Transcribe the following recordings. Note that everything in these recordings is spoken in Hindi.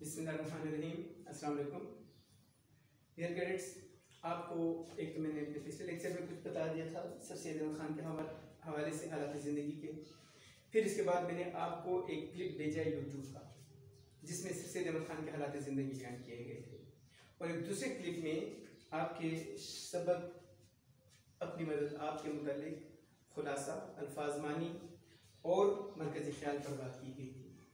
बिस्मिल्लाहिर्रहमानिर्रहीम। अस्सलाम वालेकुम डियर कैडेट्स आपको एक तो मैंने अपने पिछले लेक्चर में कुछ बता दिया था सर सैद खान के हवा- हवाले से हालात ज़िंदगी के। फिर इसके बाद मैंने आपको एक क्लिप भेजा यूट्यूब का, जिसमें सर सैद खान के हालात ज़िंदगी बयान किए गए थे। और एक दूसरे क्लिप में आपके सबक अपनी मदद, आपके मुतालिक खुलासा, अल्फाज मानी और मरकज़ी ख्याल पर बात की गई थी।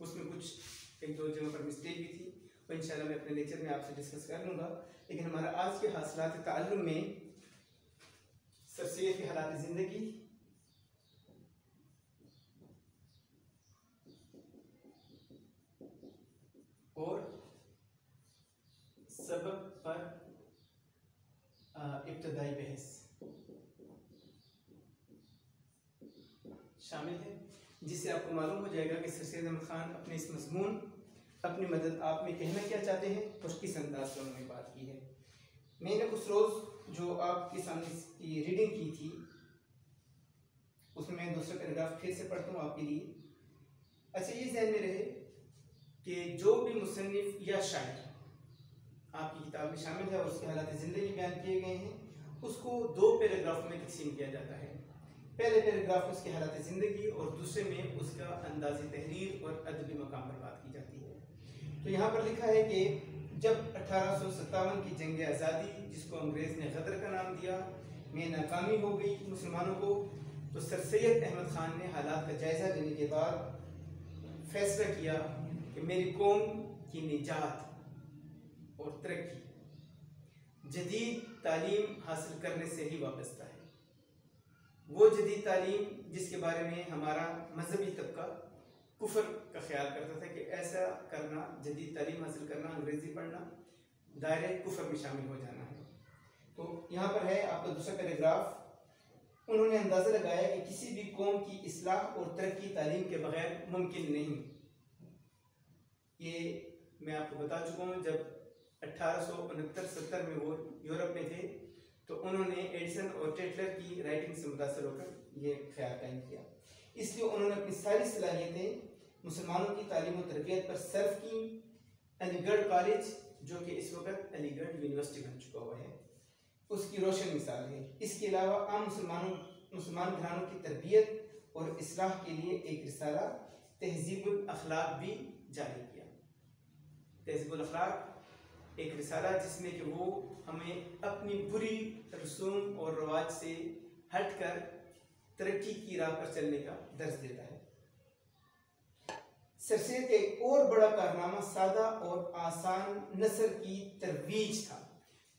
उसमें कुछ एक दो जगह पर मिस्टेक भी थी और इंशाल्लाह मैं अपने लेक्चर में आपसे डिस्कस कर लूँगा। लेकिन हमारा आज के हासिलात ताल्लुम में सर सैद के हालात ज़िंदगी, और सबक पर इब्तदाई बहस। शामिल है। जिससे आपको मालूम हो जाएगा कि सर सैद अहमद खान अपने इस मजमून, अपनी मदद आप में कहना क्या चाहते हैं और किस अंदाज से उन्होंने बात की है। मैंने उस रोज़ जो आपके सामने की रीडिंग की थी, उसमें मैं दूसरा पैराग्राफ फिर से पढ़ता हूँ आपके लिए। अच्छा ये जहन में रहे कि जो भी मुसनफ़ या शायर आपकी किताब में शामिल है और उसके हालात ज़िंदगी बयान किए गए हैं, उसको दो पैराग्राफ में तकसीम किया जाता है। पहले पैराग्राफ उसके हालात ज़िंदगी और दूसरे में उसका अंदाज तहरीर और अदबी मकाम पर बात की जाती है। तो यहाँ पर लिखा है कि जब अठारह सौ सतावन की जंग आज़ादी, जिसको अंग्रेज़ ने गदर का नाम दिया, में नाकामी हो गई मुसलमानों को तो सर सैद अहमद ख़ान ने हालात का जायज़ा लेने के बाद फैसला किया कि मेरी कौम की निजात और तरक्की, जदीद तालीम हासिल करने से ही वाबस्ता है वो जदीद तालीम जिसके बारे में हमारा मजहबी तबका कुफर का ख्याल करता था कि ऐसा करना, जदीद तालीम हासिल करना, अंग्रेज़ी पढ़ना, दायरे कुफर में शामिल हो जाना है। तो यहाँ पर है आपका दूसरा पैराग्राफ। उन्होंने अंदाज़ा लगाया कि किसी भी कौम की इसलाह और तरक्की तालीम के बगैर मुमकिन नहीं। ये मैं आपको बता चुका हूँ, जब अट्ठारह सौ उनहत्तर सत्तर में वो यूरोप में थे तो उन्होंने एडिसन और टेटलर की राइटिंग से मुतासर होकर ये ख्याल कायम किया। इसलिए उन्होंने अपनी सारी सलाहियतें मुसलमानों की तालीम और तरबियत पर सर्फ की। अलीगढ़ कॉलेज जो कि इस वक्त अलीगढ़ यूनिवर्सिटी बन चुका हुआ है, उसकी रोशन मिसाल है। इसके अलावा आम मुसलमानों, मुसलमान घरानों की तरबियत और इसलाह के लिए एक रिसाला तहजीबुल अखलाक भी जारी किया। तहजीबुल अखलाक एक रिसाला जिसमें कि वो हमें अपनी बुरी रसूम और रवाज से हट कर तरक्की की राह पर चलने का दर्ज देता है। सरसैद का एक और बड़ा कारनामा सादा और आसान नसर की तरवीज था।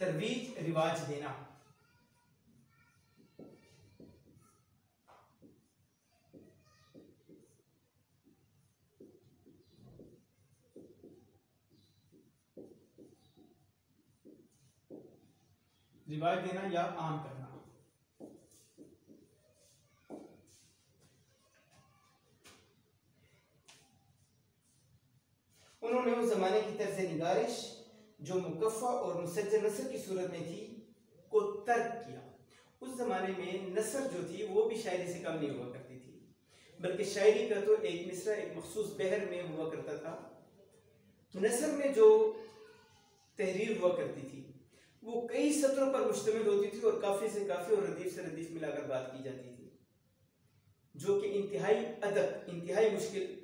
तरवीज रिवाज देना। रिवाज देना या आम करना? उन्होंने उस जमाने की तर्ज निगारिश, जो मुकफ़ा और मुसज्जल नसर की सूरत में थी, को तर्क किया। उस जमाने में नसर जो थी, वो भी शायरी से कम नहीं हुआ करती थी। बल्कि शायरी का तो एक मिसरा, एक मखसूस बहर में हुआ करता था। नसर में जो तहरीर हुआ करती थी वो कई सत्रों पर मुश्तमिल होती थी और काफ़ी से काफ़ी और रदीफ से रदीफ मिलाकर बात की जाती थी। जो कि इंतहाई अदब, इंतहाई मुश्किल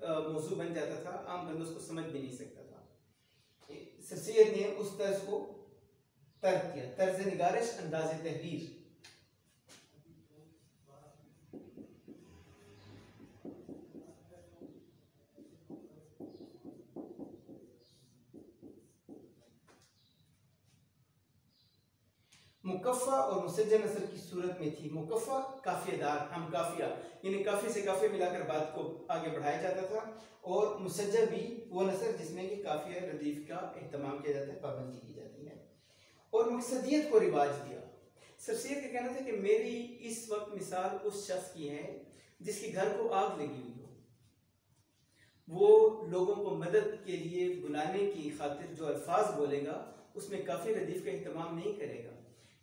मौजू बन जाता था, आम बंद उसको समझ भी नहीं सकता था। सर सैद ने उस तर्ज को तर्क किया, तर्ज निगारिश, अंदाज तहरीर। मुकफ़ा और मुसज्जल नसर की सूरत में थी। मुकफ़ा काफ़ियादार हम काफिया यानी काफ़ी से काफ़ी मिलाकर बात को आगे बढ़ाया जाता था और मुसज्जल भी वो नसर जिसमें कि काफिया रदीफ का अहतमाम किया जाता है, पाबंदी की जाती है। और मकसदियत को रिवाज दिया। सर सैद का कहना था कि मेरी इस वक्त मिसाल उस शख्स की है जिसके घर को आग लगी हुई हो। वो लोगों को मदद के लिए बुलाने की खातिर जो अल्फाज बोलेगा, उसमें काफ़ी रदीफ का अहतमाम नहीं करेगा।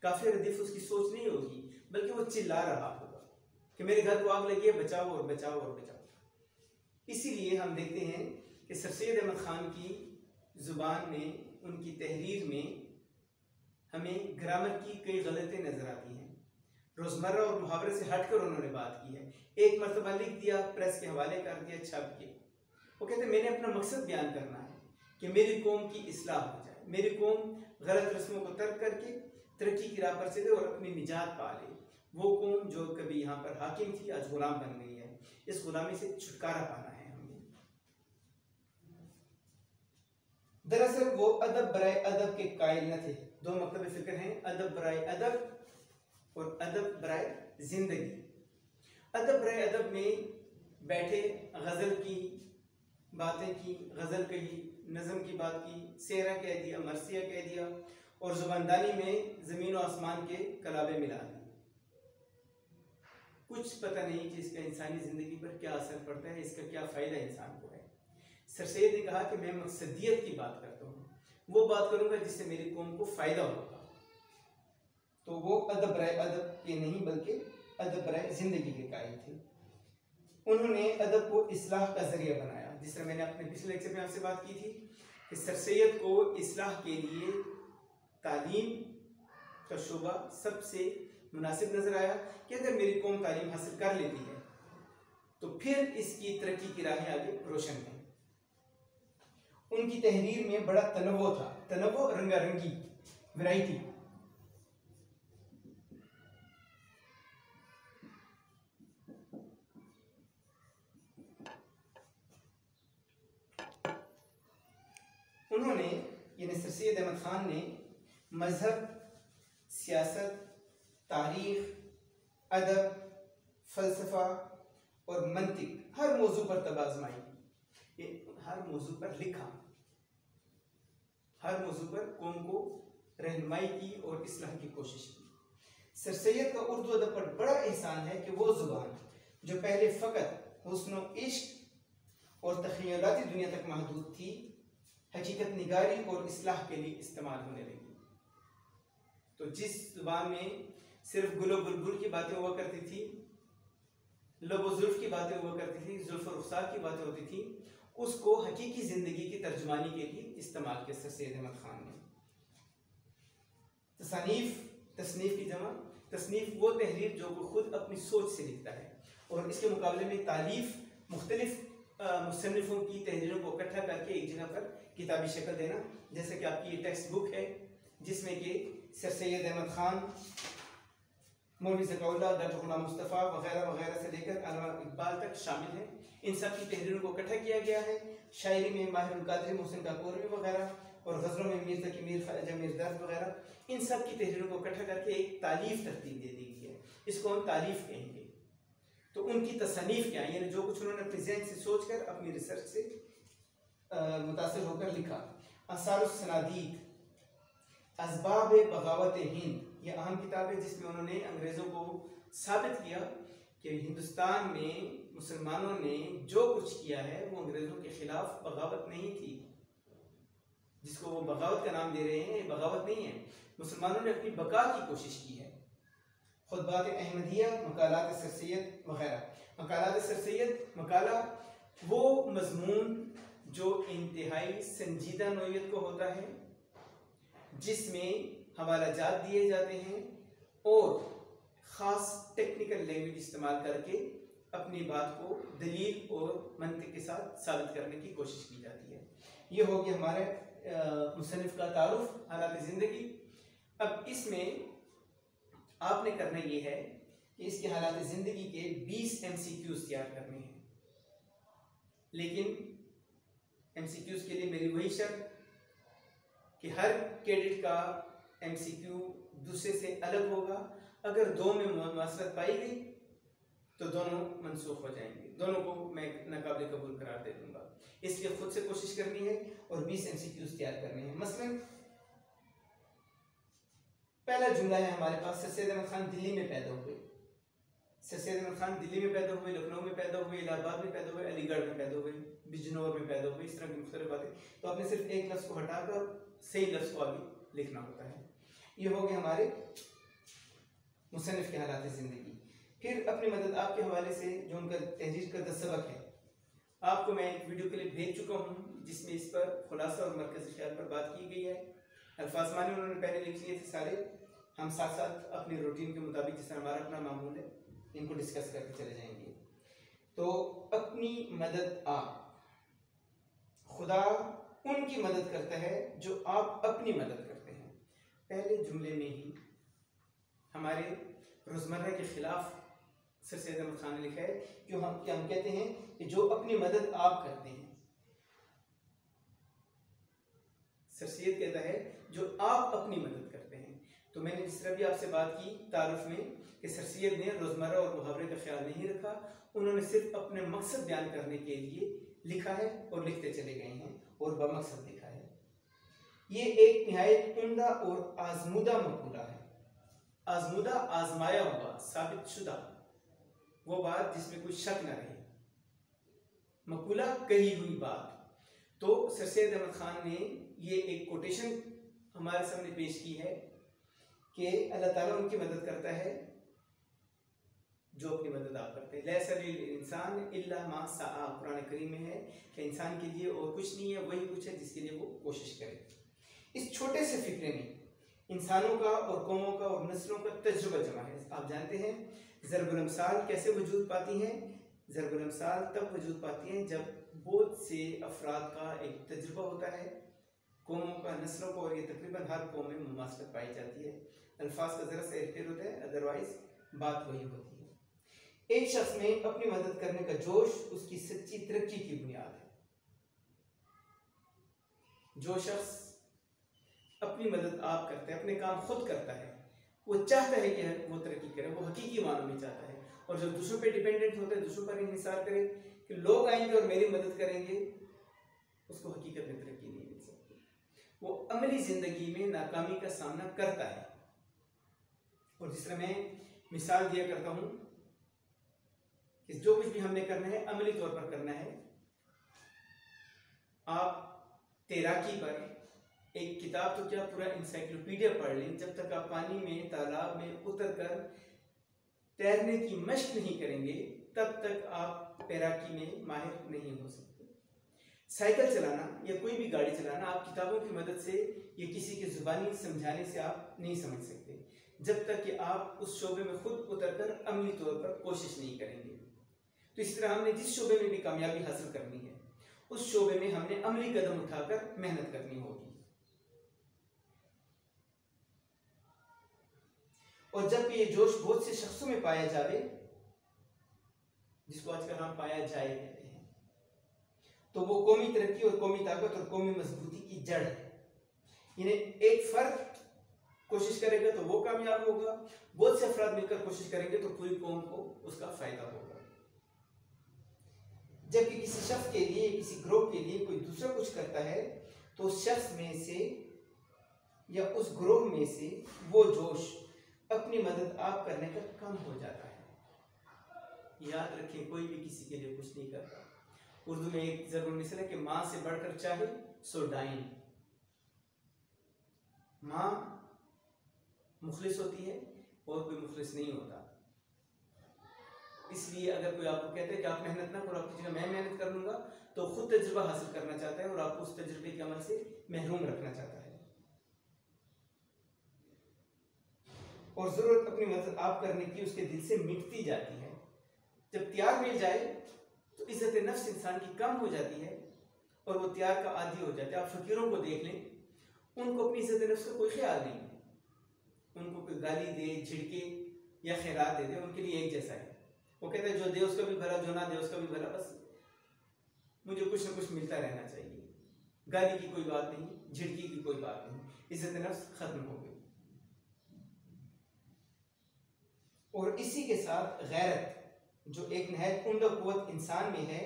काफ़ी रदीफ उसकी सोच नहीं होगी, बल्कि वो चिल्ला रहा होगा कि मेरे घर को आग लगी है, बचाओ और बचाओ और बचाओ। इसीलिए हम देखते हैं कि सर सैद अहमद ख़ान की ज़ुबान में, उनकी तहरीर में हमें ग्रामर की कई गलतें नज़र आती हैं। रोज़मर्रा और मुहावरे से हटकर उन्होंने बात की है। एक मरतबा लिख दिया, प्रेस के हवाले कर दिया, छप के। वो कहते मैंने अपना मकसद बयान करना है कि मेरी कौम की असलाह हो जाए, मेरी कौम गलत रस्मों को तर्क करके तरक्की की राह पर चले और अपनी निजात पा ले। वो कौम जो कभी यहाँ पर हाकिम थी, आज गुलाम बन गई है। इस गुलामी से छुटकारा पाना है हमें। दरअसल वो अदब बरए अदब के कायल न थे। दो मकतब फ़िक्र हैं, अदब बरए अदब और अदब बरए ज़िंदगी। अदब बरए अदब में बैठे गज़ल की बातें की, गज़ल कही, नज़म की बात की, सेरा कह दिया, मरसिया कह दिया और ज़ुबानदानी में ज़मीन और आसमान के कलाबे मिला दी। कुछ पता नहीं कि इसका इंसानी ज़िंदगी पर क्या असर पड़ता है, इसका क्या फ़ायदा इंसान को है। सर सैद ने कहा कि मैं मकसदियत की बात करता हूँ। वो बात करूँगा जिससे मेरी कौम को फ़ायदा होगा। तो वो अदब राय अदब के नहीं, बल्कि अदब राय ज़िंदगी के कायल थे। उन्होंने अदब को इसलाह का ज़रिया बनाया, जिस तरह मैंने अपने पिछले लेक्चर में आपसे बात की थी कि सर सैद को इसलाह के लिए तालीम का शोबा सबसे मुनासिब नज़र आया कि अगर मेरी कौम तालीम हासिल कर लेती है तो फिर इसकी तरक्की की राहें आगे रोशन हैं। उनकी तहरीर में बड़ा तनवो था। तनवो रंगारंगी वैरायटी उन्होंने, यानी सर सैद अहमद ख़ान ने मज़हब, सियासत, तारीख, अदब, फ़लसफ़ा और मंतिक हर मौजू पर तबाजमाई। हर मौजू पर लिखा। हर मौजू पर कौम को रहनमाई की और इसलाह की कोशिश की। सर सैद का उर्दू अदब पर बड़ा एहसान है कि वो ज़ुबान, जो पहले फ़कत हुसन इश्क और तखीलाती दुनिया तक महदूद थी, हकीकत निगारी और इसलाह के लिए इस्तेमाल होने लगी। तो जिस ज़ुबान में सिर्फ़ गुलो बुलबुल की बातें हुआ करती थी, लबो जुल्फ की बातें हुआ करती थी, जुल्फ रुखसार की बातें होती थी, उसको हकीकी ज़िंदगी की तर्जमानी के लिए इस्तेमाल किया सर सैद अहमद ख़ान ने। तसानीफ, तसनीफ की जमा, तसनीफ वो तहरीर जो खुद अपनी सोच से लिखता है और इसके मुकाबले में तालीफ, मुख्तलिफ़ मुसनफ़ों की तहरीरों को इकट्ठा करके एक जगह पर किताबी शक्ल देना, जैसे कि आपकी ये टेक्स्ट बुक है जिसमें कि सर सैद अहमद ख़ान, मौलवी जकाउल्ला डॉक्टर गुलाम मुस्तफ़ा वगैरह वगैरह से लेकर अलामा इकबाल तक शामिल हैं। इन सब की तहरीरों को इकट्ठा किया गया है। शायरी में माहिर कादरी, मोहसिन काकोरवी वगैरह और गज़लों में मीर तकी मीर ख्वाजा मीर दर्द वगैरह। इन सब की तहरीरों को इकट्ठा करके एक तालीफ तरतीब दे दी गई है। इसको हम तारीफ़ कहेंगे। तो उनकी तसनीफ़ क्या है? यानी जो कुछ उन्होंने जहन से सोच कर अपनी रिसर्च से मुतासर होकर लिखा। असार सनादीद असबाब बगावत हिंद। ये अहम किताब है जिसमें उन्होंने अंग्रेज़ों को साबित किया कि हिंदुस्तान में मुसलमानों ने जो कुछ किया है, वो अंग्रेज़ों के ख़िलाफ़ बगावत नहीं थी। जिसको वो बगावत का नाम दे रहे हैं, ये बगावत नहीं है। मुसलमानों ने अपनी बका की कोशिश की है। खुतबात अहमदिया, मकालत सर सैद वगैरह। मकालत सर सैद मकाला, वो मजमून जो इंतहाई संजीदा नोयत को होता है जिसमें हवाला जात दिए जाते हैं और ख़ास टेक्निकल लैंग्वेज इस्तेमाल करके अपनी बात को दलील और मंत्र के साथ साबित करने की कोशिश की जाती है। ये हो गया हमारे मुसनफ़ का तारुफ, हालात ज़िंदगी। अब इसमें आपने करना ये है कि इसके हालात ज़िंदगी के 20 एम तैयार करने हैं। लेकिन एम के लिए मेरी वही शर्त कि हर क्रेडिट का एमसीक्यू दूसरे से अलग होगा। अगर दो में मुआसरत पाई गई तो दोनों मनसूख हो जाएँगे। दोनों को मैं नाकबिल कबूल करार दे दूँगा। इसलिए खुद से कोशिश करनी है और बीस एम सी क्यूज तैयार करने हैं। मसलन, पहला जुमला है हमारे पास सैद अहमद खान दिल्ली में पैदा हुए। सैद अहमद खान दिल्ली में पैदा हुए, लखनऊ में पैदा हुए, इलाहाबाद में पैदा हुए, अलीगढ़ में पैदा हुए, बिजनौर में पैदा हुए, इस तरह की मुख्तलिफ़ बातें। तो आपने सिर्फ़ एक लफ्ज़ को हटाकर सही लफ्ज़ को आगे लिखना होता है। ये हो गए हमारे मुसनफ़ के हालात ज़िंदगी। फिर अपनी मदद आपके हवाले से, जो उनका तहजीर का सबक है, आपको मैं एक वीडियो क्लिप भेज चुका हूँ, जिसमें इस पर खुलासा और मरकजी ख्याल पर बात की गई है। अल्फाज माने उन्होंने पहले लिख लिए थे सारे। हम साथ साथ अपनी रूटीन के मुताबिक, जिस हमारा अपना मामूल है इनको डिस्कस करके चले जाएँगे। तो अपनी मदद आप, खुदा उनकी मदद करता है जो आप अपनी मदद करते हैं। पहले जुमले में ही हमारे रोज़मर्रा के ख़िलाफ़ सर सैद अहमद खान ने लिखा है कि हम क्या हम कहते हैं कि जो अपनी मदद आप करते हैं सर सैद कहता है जो आप अपनी मदद करते हैं। तो मैंने जिस तरह भी आपसे बात की, तारफ में, कि सर सैद ने रोज़मर्रा और मुहावरे का ख्याल नहीं रखा, उन्होंने सिर्फ़ अपने मकसद बयान करने के लिए लिखा है और लिखते चले गए हैं और बमकसद लिखा है। ये एक नहायत उमदा और आजमुदा मकूला है। आजमुदा आजमाया हुआ, साबित शुदा, वो बात जिसमें कोई शक न रहे। मकूला कही हुई बात। तो सर सैद अहमद खान ने ये एक कोटेशन हमारे सामने पेश की है कि अल्लाह ताला उनकी मदद करता है, जो अपनी मदद आप करते हैं। इंसान कुरान करीम में है कि इंसान के लिए और कुछ नहीं है, वही कुछ है जिसके लिए वो कोशिश करे। इस छोटे से फिक्रे में इंसानों का और कौमों का और नस्लों का तजुर्बा जमा है। आप जानते हैं ज़रबुलमसाल कैसे वजूद पाती हैं? ज़रबुलमसाल तब वजूद पाती हैं जब बहुत से अफराद का एक तजुर्बा होता है। कौमों का नस्लों का और ये तकरीबन हर कौम में मुमासत पाई जाती है। अल्फाज का ज़रा सा होता है अदरवाइज़ बात वही होती है। एक शख्स में अपनी मदद करने का जोश उसकी सच्ची तरक्की की बुनियाद है। जो शख्स अपनी मदद आप करते हैं, अपने काम खुद करता है, वो चाहता है कि वो तरक्की करे, वो हकीकी मानों में चाहता है। और जो दूसरों पे डिपेंडेंट होता है, दूसरों पर इंसार करें कि लोग आएँगे और मेरी मदद करेंगे, उसको हकीकत में तरक्की नहीं मिल सकती। वो अमली ज़िंदगी में नाकामी का सामना करता है। और जिस मैं मिसाल दिया करता हूँ कि जो कुछ भी हमने करना है, अमली तौर पर करना है। आप तैराकी पर एक किताब तो क्या पूरा इंसाइक्लोपीडिया पढ़ लें, जब तक आप पानी में, तालाब में उतर कर तैरने की मश्क नहीं करेंगे, तब तक आप तैराकी में माहिर नहीं हो सकते। साइकिल चलाना या कोई भी गाड़ी चलाना, आप किताबों की मदद से या किसी के जुबानी समझाने से आप नहीं समझ सकते। जब तक कि आप उस शोबे में खुद उतरकर अमली तौर पर कोशिश नहीं करेंगे। तो इसी तरह हमने जिस शोबे में भी कामयाबी हासिल करनी है, उस शोबे में हमने अमली कदम उठाकर मेहनत करनी होगी। और जब ये जोश बहुत से शख्सों में पाया जाए जिसको आजकल हम पाया जाए कहते हैं तो वो कौमी तरक्की और कौमी ताकत और कौमी मजबूती की जड़ है। इन्हें एक फर्द कोशिश करेगा तो वो कामयाब होगा। बहुत से अफराद मिलकर कोशिश करेंगे तो पूरी कौम को उसका फ़ायदा होगा। जबकि किसी शख्स के लिए, किसी ग्रोह के लिए कोई दूसरा कुछ करता है तो शख्स में से या उस ग्रोह में से वो जोश अपनी मदद आप करने का कम हो जाता है। याद रखें, कोई भी किसी के लिए कुछ नहीं करता। उर्दू में एक ज़रूर मिसल है कि माँ से बढ़कर चाहे, सो डाइन। माँ मुखलिस होती है और कोई मुखलिस नहीं होता। इसलिए अगर कोई आपको कहते हैं कि आप मेहनत ना करो आपकी जगह मैं मेहनत कर लूँगा तो खुद तजुर्बा हासिल करना चाहता है और आपको उस तजुर्बे के अमल से महरूम रखना चाहता है। और ज़रूरत अपनी मदद आप करने की उसके दिल से मिटती जाती है। जब त्याग मिल जाए तो इज़्ज़त नफ्स इंसान की कम हो जाती है और वो त्याग का आदि हो जाता है। आप फकीरों को देख लें, उनको अपनी इज़्ज़त नफ्स का कोई ख्याल नहीं। उनको कोई गाली दे, झिड़के या खैरात दे दे, उनके लिए एक जैसा है। वो कहते हैं, जो दे उसका भी भला, जो ना दे उसका भी भला, बस मुझे कुछ ना कुछ मिलता रहना चाहिए। गाली की कोई बात नहीं, झिड़की की कोई बात नहीं, इज़्ज़त नफ्स खत्म हो गई। और इसी के साथ गैरत, जो एक नहायत उमदा कुत इंसान में है,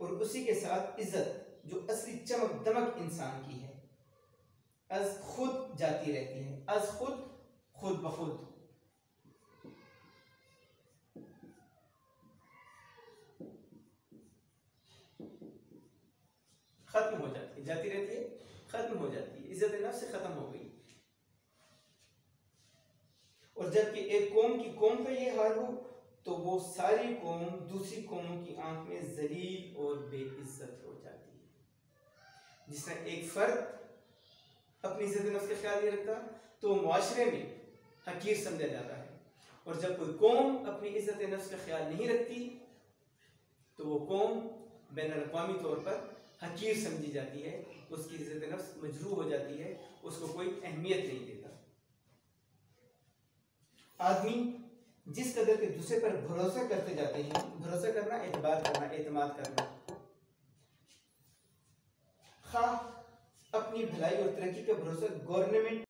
और उसी के साथ इज़्ज़त, जो असली चमक दमक इंसान की है। अज खुद जाती रहती है, अज खुद खुद बखुद खत्म हो जाती है, जाती रहती है, खत्म हो जाती है। इज़्ज़त नफ्स से खत्म हो गई। और जबकि एक कौम की कौम का ये हाल हो तो वो सारी कौम दूसरी कौमों की आँख में जलील और बेइज्जत हो जाती है। जिसने एक फर्द अपनी इज़्ज़त नफ्स का ख्याल नहीं रखता तो मुआशरे में हकीर समझा जाता है। और जब कोई कौम अपनी इज़्ज़त नफ्स का ख्याल नहीं रखती तो वो कौम बैन अवी तौर पर हकीर समझी जाती है, उसकी इज़्ज़त नफ्स मजरू हो जाती है, उसको कोई अहमियत नहीं देता। आदमी जिस कदर के दूसरे पर भरोसा करते जाते हैं, भरोसा करना, एतबार करना, एतमाद करना। खा अपनी भलाई और तरक्की का भरोसा गवर्नमेंट